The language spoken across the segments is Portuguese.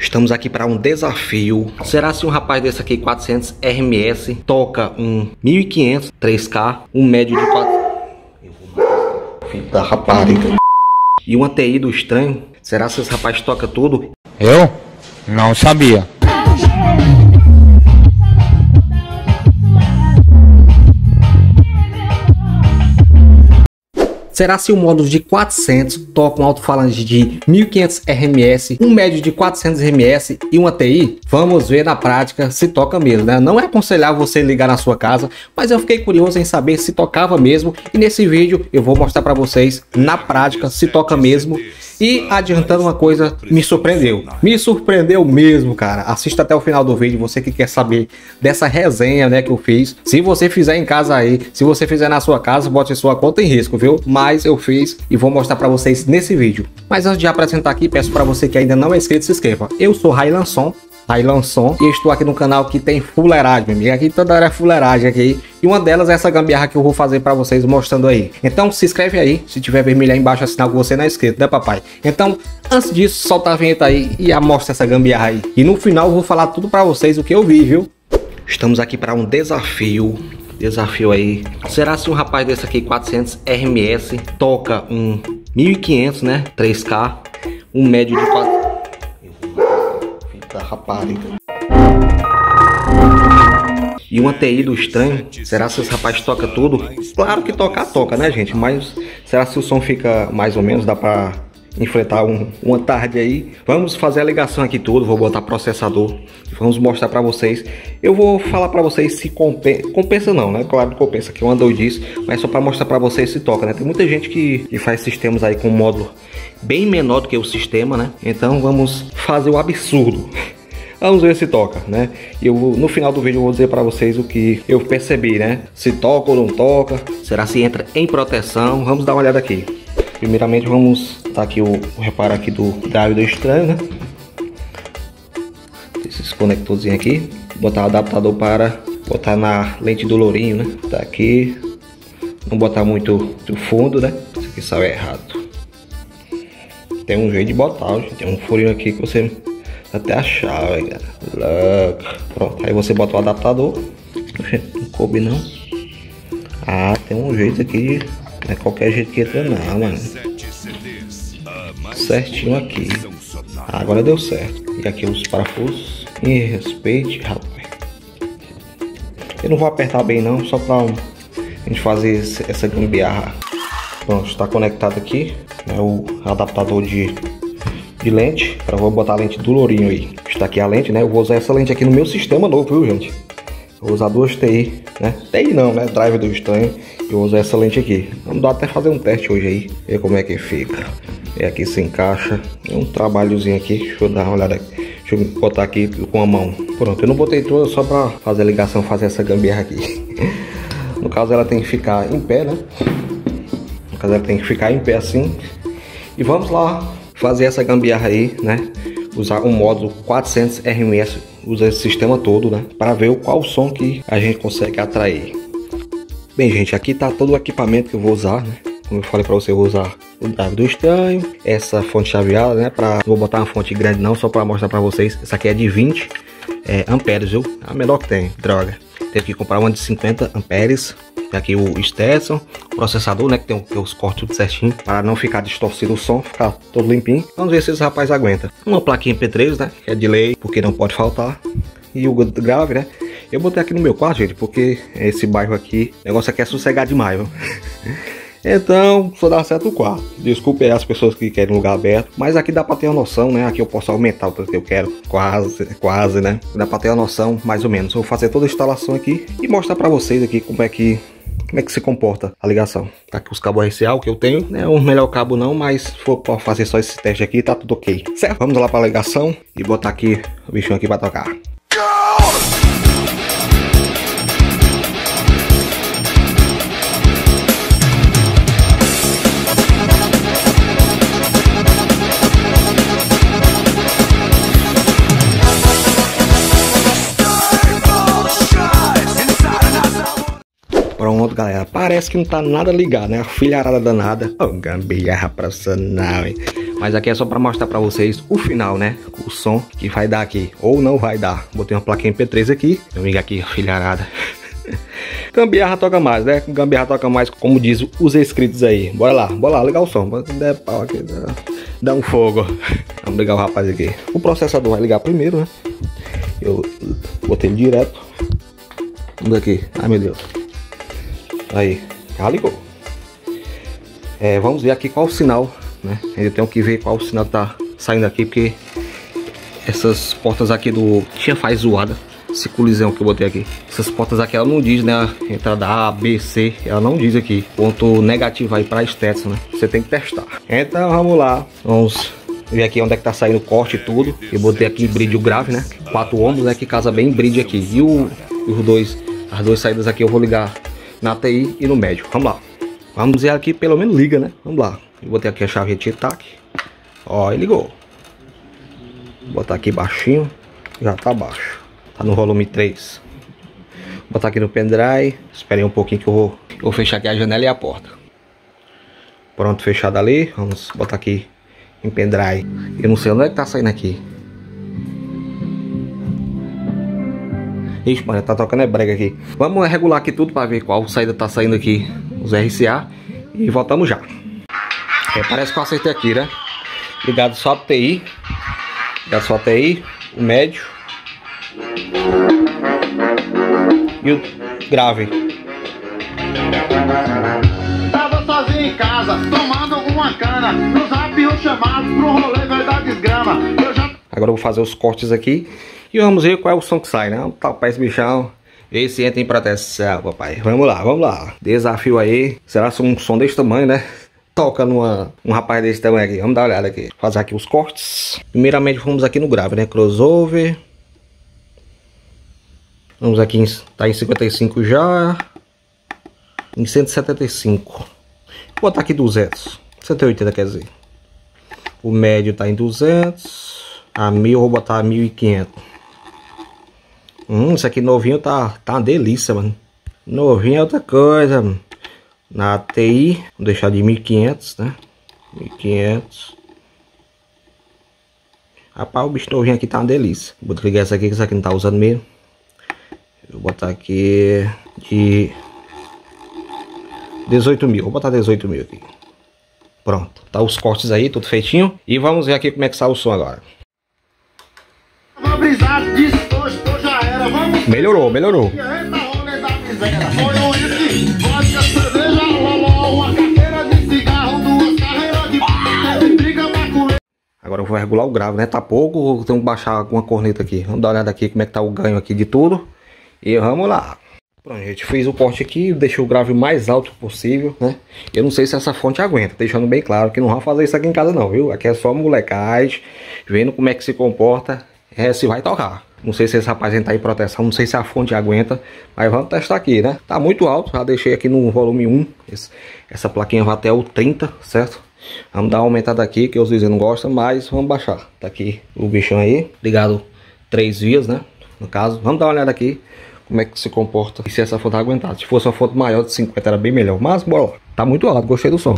Estamos aqui para um desafio. Será se um rapaz desse aqui, 400 RMS, toca um 1500 3K, um médio de 4... Filho da rapariga. E um ATI do estranho? Será se esse rapaz toca tudo? Eu? Não sabia. Será se um módulo de 400 toca um alto-falante de 1500 RMS, um médio de 400 RMS e uma TI? Vamos ver na prática se toca mesmo, né? Não é aconselhar você ligar na sua casa, mas eu fiquei curioso em saber se tocava mesmo e nesse vídeo eu vou mostrar para vocês na prática se toca mesmo e adiantando uma coisa, me surpreendeu. Me surpreendeu mesmo, cara. Assista até o final do vídeo, você que quer saber dessa resenha, né, que eu fiz. Se você fizer em casa aí, se você fizer na sua casa, bote sua conta em risco, viu? Mas eu fiz e vou mostrar para vocês nesse vídeo. Mas antes de apresentar aqui, peço para você que ainda não é inscrito, se inscreva. Eu sou Railanson, Railanson, e estou aqui no canal que tem fuleiragem, meu amigo. Aqui toda hora é fuleiragem aqui. E uma delas é essa gambiarra que eu vou fazer para vocês mostrando aí. Então se inscreve aí, se tiver vermelho aí embaixo sinal que você não é inscrito, né papai? Então, antes disso, solta a vinheta aí e mostra essa gambiarra aí. E no final eu vou falar tudo para vocês o que eu vi, viu? Estamos aqui para um desafio desafio aí. Será se um rapaz desse aqui, 400 RMS, toca um 1500, né? 3K, um médio de 4... Rapariga. E uma TI do estranho, será se esse rapaz toca tudo? Claro que tocar, toca, né, gente? Mas será se o som fica mais ou menos, dá pra enfrentar um, uma tarde aí. Vamos fazer a ligação aqui tudo, vou botar processador, vamos mostrar para vocês. Eu vou falar para vocês se compensa, compensa não, né? Claro que compensa, que eu ando disso, mas só para mostrar para vocês se toca, né? Tem muita gente que, que faz sistemas aí com módulo bem menor do que o sistema, né? Então vamos fazer o absurdo. Vamos ver se toca, né? E eu no final do vídeo eu vou dizer para vocês o que eu percebi, né? Se toca ou não toca, será se entra em proteção? Vamos dar uma olhada aqui. Primeiramente vamos tá aqui o, o reparo aqui do do estranho, né? Esses conectorzinhos aqui, botar o adaptador para botar na lente do lourinho, né? Tá aqui, não botar muito do fundo, né? Isso aqui saiu errado. Tem um jeito de botar, gente. tem um furinho aqui que você até achar, galera. Pronto, aí você bota o adaptador. Não coube não. Ah, tem um jeito aqui. Não é qualquer jeito que entra não, mano. Certinho aqui. Ah, agora deu certo. E aqui os parafusos. E respeite, rapaz. Eu não vou apertar bem não, só pra a gente fazer essa gambiarra. Pronto, está conectado aqui. É o adaptador de de lente, para vou botar a lente do lourinho aí. Está aqui a lente, né? Eu vou usar essa lente aqui no meu sistema novo, viu, gente? Vou usar duas TI, né? TI não, né? Drive do estranho. Eu vou usar essa lente aqui. Vamos dar até fazer um teste hoje aí, ver como é que fica. É aqui se encaixa. É um trabalhozinho aqui. Deixa eu dar uma olhada aqui. Deixa eu botar aqui com a mão. Pronto, eu não botei toda só para fazer a ligação, fazer essa gambiarra aqui. No caso ela tem que ficar em pé, né? No caso ela tem que ficar em pé assim. E vamos lá fazer essa gambiarra aí, né? Usar um módulo 400 RMS, usar esse sistema todo, né? Para ver qual som que a gente consegue atrair. Bem, gente, aqui tá todo o equipamento que eu vou usar, né? Como eu falei para você, eu vou usar o drive do estranho, essa fonte chaveada, né? Para vou botar uma fonte grande não, só para mostrar para vocês. Essa aqui é de 20 é, amperes, viu? A melhor que tem, droga. Teve que comprar uma de 50 amperes tem aqui o Stetson, o processador, né? Que tem, os cortes tudo certinho. Para não ficar distorcido o som, ficar todo limpinho. Vamos ver se esse rapaz aguenta. Uma plaquinha P3, né? Que é de lei, porque não pode faltar. E o grave, né? Eu botei aqui no meu quarto, gente, porque esse bairro aqui, o negócio aqui é sossegar demais, viu? Então, só dá certo o quarto. Desculpe as pessoas que querem lugar aberto, mas aqui dá pra ter uma noção, né? Aqui eu posso aumentar o que eu quero, quase, quase, né? Dá pra ter uma noção, mais ou menos. Vou fazer toda a instalação aqui e mostrar pra vocês aqui como é que como é que se comporta a ligação. Tá aqui os cabos RCA, o que eu tenho. Não é o melhor cabo não, mas se for para fazer só esse teste aqui, tá tudo ok. Certo? Vamos lá para a ligação e botar aqui o bichinho aqui para tocar. Pronto, galera. Parece que não tá nada ligado, né? A filharada danada. Ô, oh, gambiarra profissional, hein? Mas aqui é só para mostrar para vocês o final, né? O som que vai dar aqui, ou não vai dar. Botei uma plaquinha MP3 aqui, meu amigo aqui, filharada. Gambiarra toca mais, né? Gambiarra toca mais, como diz os inscritos aí. Bora lá, bora lá, ligar o som. Der pau aqui, dá, dá um fogo. Vamos ligar o rapaz aqui. O processador vai ligar primeiro, né? Eu botei ele direto. Vamos aqui. Ai meu Deus. Aí, já ligou. É, vamos ver aqui qual o sinal, né? Eu tenho que ver qual o sinal tá saindo aqui, porque essas portas aqui do tinha faz zoada esse colisão que eu botei aqui. Essas portas aqui ela não diz, né? Entrada A, B, C, ela não diz aqui. Ponto negativo aí para Stetson, né? Você tem que testar. Então vamos lá. Vamos ver aqui onde é que tá saindo o corte e tudo. Eu botei aqui bridge grave, né? Quatro ombros, né? Que casa bem bridge aqui. E o, os dois, as duas saídas aqui eu vou ligar na TI e no médio. Vamos lá. Vamos ver aqui, pelo menos liga, né? Vamos lá. Eu botei aqui a chave de TAC. Ó, ele ligou. Vou botar aqui baixinho. Já tá baixo. Tá no volume 3. Vou botar aqui no pendrive. Esperei um pouquinho que eu vou, eu vou fechar aqui a janela e a porta. Pronto, fechado ali. Vamos botar aqui em pendrive. Eu não sei onde é que tá saindo aqui. Ixi, mano, tá tocando é brega aqui. Vamos regular aqui tudo para ver qual saída tá saindo aqui. Os RCA. E voltamos já. É, parece que eu acertei aqui, né? Ligado só a TI. Ligado só a TI. O médio. E o grave. Tava sozinho em casa, tomando uma cana. No zap pro rolê desgrama. Já... Agora eu vou fazer os cortes aqui. E vamos ver qual é o som que sai, né? Vamos tapar esse bichão. Esse entra em proteção, papai. Vamos lá, vamos lá. Desafio aí. Será um som desse tamanho, né? Toca numa, um rapaz desse tamanho aqui. Vamos dar uma olhada aqui. Fazer aqui os cortes. Primeiramente vamos aqui no grave, né? Crossover. Vamos aqui, em, tá em 55 já. Em 175. Vou botar aqui 200. 180 quer dizer. O médio tá em 200. A 1000 eu vou botar 1500. Hum, isso aqui novinho tá, tá uma delícia, mano. Novinho é outra coisa, mano. Na TI, vou deixar de 1500, né? 1500. Rapaz, o bicho novinho aqui tá uma delícia. Vou desligar essa aqui, que essa aqui não tá usando mesmo. Vou botar aqui de 18 mil. Vou botar 18 mil aqui. Pronto. Tá os cortes aí, tudo feitinho. E vamos ver aqui como é que sai o som agora. Melhorou, melhorou. Agora eu vou regular o grave, né? Tá pouco, tenho que baixar alguma corneta aqui. Vamos dar uma olhada aqui como é que tá o ganho aqui de tudo. E vamos lá. Pronto, gente, fiz o corte aqui, deixei o grave mais alto possível, né? Eu não sei se essa fonte aguenta, deixando bem claro que não vai fazer isso aqui em casa não, viu? Aqui é só molecagem, vendo como é que se comporta, é, se vai tocar. Não sei se esse rapaz entrar em proteção, não sei se a fonte aguenta, mas vamos testar aqui, né? Tá muito alto, já deixei aqui no volume 1, esse, essa plaquinha vai até o 30, certo? Vamos dar uma aumentada aqui, que os vizinhos não gostam, mas vamos baixar. Tá aqui o bichão aí, ligado três vias, né? No caso, vamos dar uma olhada aqui como é que se comporta e se essa foto aguentar. Se fosse uma foto maior de 50 era bem melhor. Mas bora lá. Tá muito alto, gostei do som.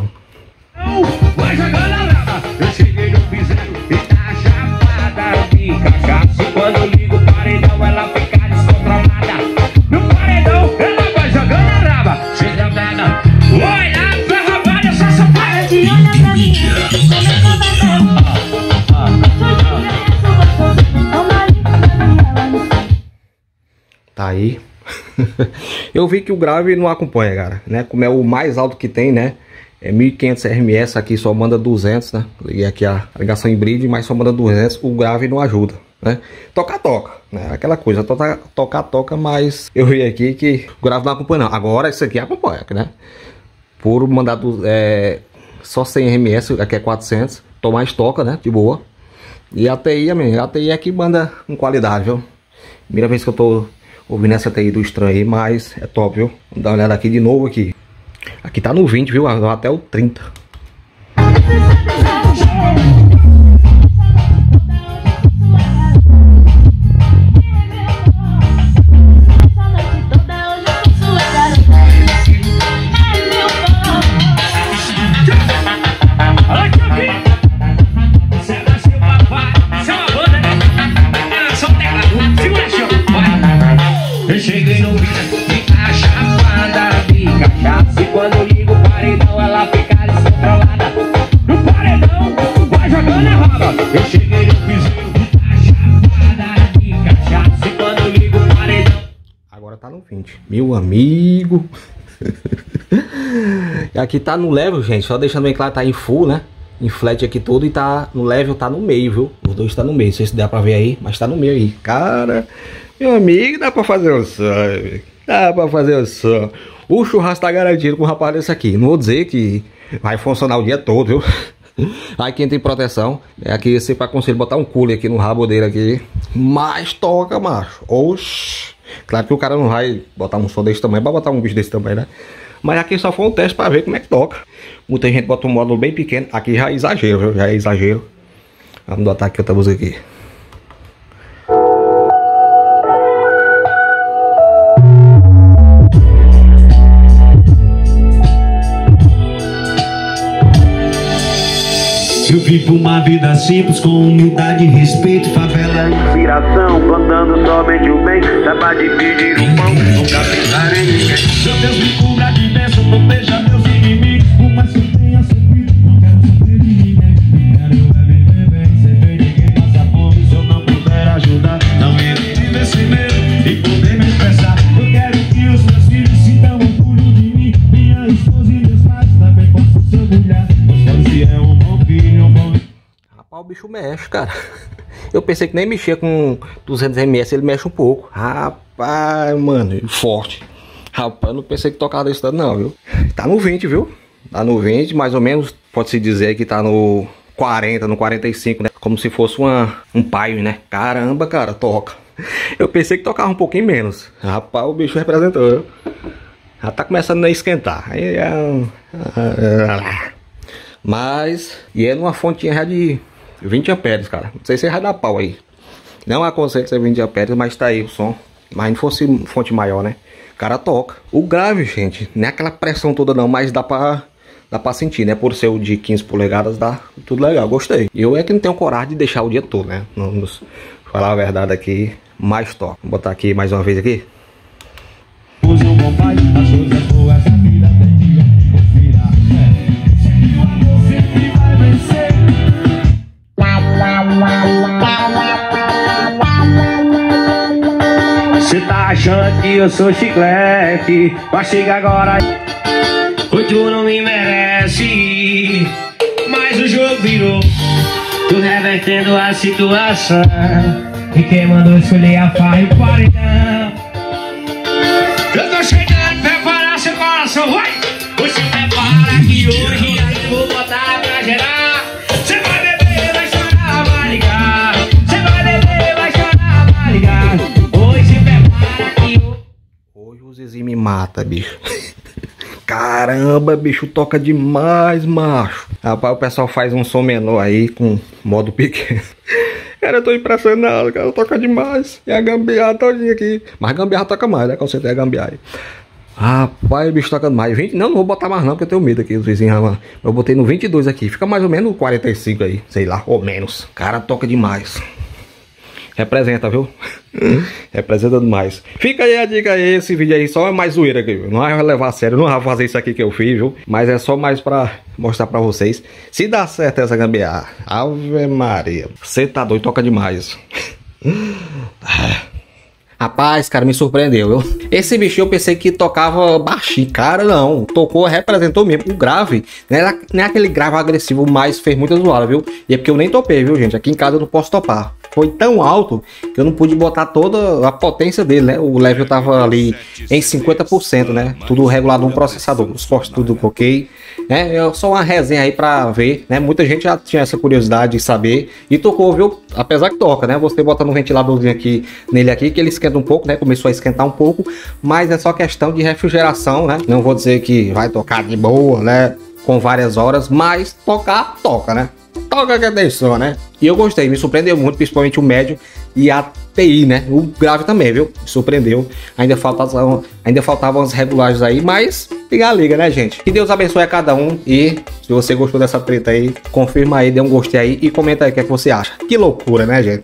Vai jogando Eu cheguei no piseiro e tá chapada de Tá aí. eu vi que o grave não acompanha, cara, né? Como é o mais alto que tem, né? É 1500 RMS, aqui só manda 200, né? Liguei aqui a ligação em bridge, mas só manda 200, o grave não ajuda, né? Toca, toca, né? Aquela coisa, toca, toca, toca, mas eu vi aqui que o grave não acompanha não. Agora isso aqui acompanha, né? Por mandar é, só 100 RMS, aqui é 400, tomar toca, né? De boa. E a TI, a TI é que manda com qualidade, viu? Primeira vez que eu tô ouvindo essa TI do estranho aí, mas é top, viu? Vamos dar uma olhada aqui de novo aqui. Aqui tá no 20, viu? Até o 30. Agora tá no 20. Meu amigo. aqui tá no level, gente. Só deixando bem claro, tá em full, né? Em flat aqui todo e tá no level, tá no meio, viu? Os dois tá no meio. Não sei se dá pra ver aí, mas tá no meio aí. Cara, meu amigo, dá pra fazer o som. Dá pra fazer o som. O churrasco tá garantido com um rapaz desse aqui. Não vou dizer que vai funcionar o dia todo, viu? Aí quem tem proteção, é aqui sempre aconselho botar um cooler aqui no rabo dele aqui. Mas toca, macho. Oxi. Claro que o cara não vai botar um som desse tamanho, vai botar um bicho desse tamanho, né? Mas aqui só foi um teste para ver como é que toca. Muita gente bota um módulo bem pequeno. Aqui já é exagero? Já é exagero. Vamos botar aqui outra música aqui. Eu vivo uma vida simples com humildade e respeito. Favela Inspiração, plantando somente o bem. Dá pra dividir o pão, nunca pensar em ninguém. Meu Deus me cubra de bênção, proteja meus inimigos. Por mais que eu tenha sofrido, não quero saber de ninguém. Quero viver bem, sem ver ninguém passar fome. Se eu não puder ajudar, não irei viver sem medo e poder me expressar. Eu quero que os meus filhos sintam orgulho de mim. Minha esposa e meus pais também possam se orgulhar. Mostrando se é um bom filho, um bom Rapaz, o bicho mexe, cara. Eu pensei que nem mexia com 200ms, ele mexe um pouco. Rapaz, mano, forte. Rapaz, não pensei que tocava tanto não, viu? Tá no 20, viu? Tá no 20, mais ou menos, pode-se dizer que tá no 40, no 45, né? Como se fosse uma, um pai, né? Caramba, cara, toca. Eu pensei que tocava um pouquinho menos. Rapaz, o bicho representou, viu? Já tá começando a esquentar. Aí é... Mas, e é numa fontinha já de 20 amperes, cara. Não sei se vai dar pau aí. Não aconselho ser 20 amperes, mas tá aí o som. Mas não fosse fonte maior, né? O cara toca. O grave, gente, não é aquela pressão toda não, mas dá pra, dá pra sentir, né? Por ser o de 15 polegadas, dá tudo legal, gostei. Eu é que não tenho coragem de deixar o dia todo, né? Vamos falar a verdade aqui, mais toca. Vou botar aqui mais uma vez aqui. Um bom pai, Que eu sou chiclete. Mas chega agora. Oi, tu não me merece Mas o jogo virou. Tu revertendo a situação. E quem mandou escolher a farra e o paredão. Eu tô chegando, prepara seu coração, vai! Você prepara que hoje aí eu vou botar pra gerar mata, bicho. Caramba, bicho, toca demais, macho. Rapaz, o pessoal faz um som menor aí com modo pequeno. Cara, eu tô impressionado, cara, toca demais. E a gambiarra todinha aqui. Mas gambiarra toca mais, né? Com certeza a gambiarra. Rapaz, o bicho toca mais. 20, não, não vou botar mais não, porque eu tenho medo aqui, os vizinhos. Eu botei no 22 aqui. Fica mais ou menos 45 aí, sei lá, ou menos. Cara, toca demais. Representa, viu? Representa demais. Fica aí a dica aí, esse vídeo aí só é mais zoeira aqui, viu? Não vai levar a sério, não vai fazer isso aqui que eu fiz, viu? Mas é só mais pra mostrar pra vocês. Se dá certo essa gambiarra, Ave Maria. Você tá doido, toca demais. Rapaz, cara, me surpreendeu, viu? Esse bichinho eu pensei que tocava baixinho. Cara, não. Tocou, representou mesmo. O grave, não é, não é aquele grave agressivo, mas fez muita zoada, viu? E é porque eu nem topei, viu, gente? Aqui em casa eu não posso topar. Foi tão alto que eu não pude botar toda a potência dele, né? O level tava ali em 50%, né? Tudo regulado no processador. Os postos tudo ok. É, é só uma resenha aí pra ver, né? Muita gente já tinha essa curiosidade de saber. E tocou, viu? Apesar que toca, né? Você bota no ventiladorzinho aqui, nele aqui, que ele esquenta um pouco, né? Começou a esquentar um pouco. Mas é só questão de refrigeração, né? Não vou dizer que vai tocar de boa, né? Com várias horas, mas tocar, toca, né? Toca que som, né? E eu gostei, me surpreendeu muito, principalmente o médio e a TI, né? O grave também, viu? Me surpreendeu. Ainda faltavam, ainda faltavam as regulagens aí, mas liga a liga, né, gente? Que Deus abençoe a cada um e se você gostou dessa treta aí, confirma aí, dê um gostei aí e comenta aí o que, é que você acha. Que loucura, né, gente?